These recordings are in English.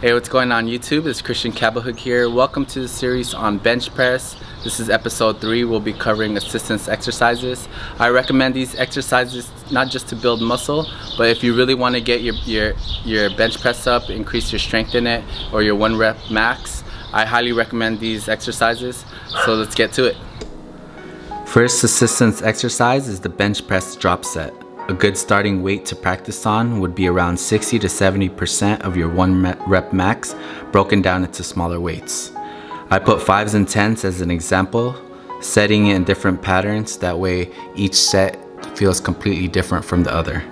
Hey, what's going on YouTube? It's Christian Cabahug here. Welcome to the series on bench press. This is episode 3. We'll be covering assistance exercises. I recommend these exercises not just to build muscle, but if you really want to get your, your, your bench press up, increase your strength in it, or your one rep max, I highly recommend these exercises. So let's get to it. First assistance exercise is the bench press drop set. A good starting weight to practice on would be around 60 to 70% of your one rep max broken down into smaller weights. I put 5s and 10s as an example, setting it in different patterns, that way each set feels completely different from the other.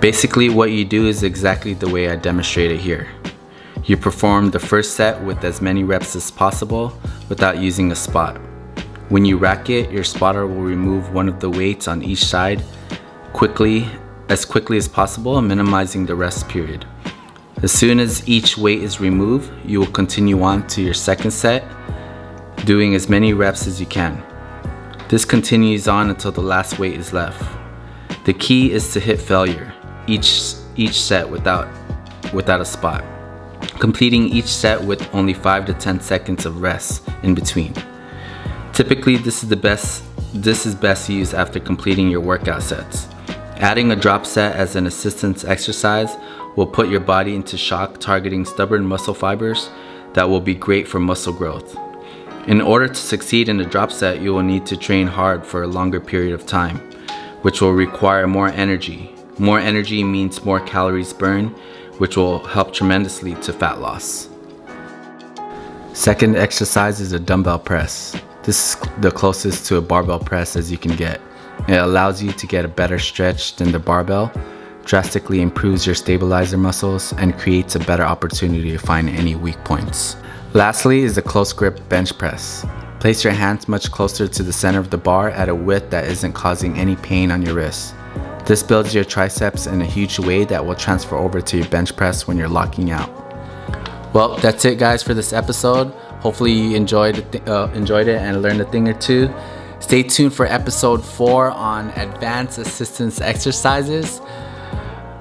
Basically what you do is exactly the way I demonstrated here. You perform the first set with as many reps as possible without using a spot. When you rack it, your spotter will remove one of the weights on each side quickly, as quickly as possible, minimizing the rest period. As soon as each weight is removed, you will continue on to your second set, doing as many reps as you can. This continues on until the last weight is left. The key is to hit failure each, each set without, without a spot, completing each set with only 5 to 10 seconds of rest in between. Typically, this is the best this is best used after completing your workout sets. Adding a drop set as an assistance exercise will put your body into shock targeting stubborn muscle fibers that will be great for muscle growth. In order to succeed in a drop set, you will need to train hard for a longer period of time, which will require more energy. More energy means more calories burned, which will help tremendously to fat loss. Second exercise is a dumbbell press. This is the closest to a barbell press as you can get. It allows you to get a better stretch than the barbell, drastically improves your stabilizer muscles, and creates a better opportunity to find any weak points. Lastly is the close grip bench press. Place your hands much closer to the center of the bar at a width that isn't causing any pain on your wrists. This builds your triceps in a huge way that will transfer over to your bench press when you're locking out. Well, that's it guys for this episode. Hopefully you enjoyed it, uh, enjoyed it and learned a thing or two. Stay tuned for episode four on advanced assistance exercises.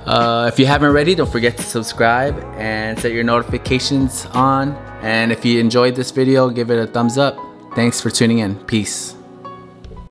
Uh, if you haven't already, don't forget to subscribe and set your notifications on. And if you enjoyed this video, give it a thumbs up. Thanks for tuning in. Peace.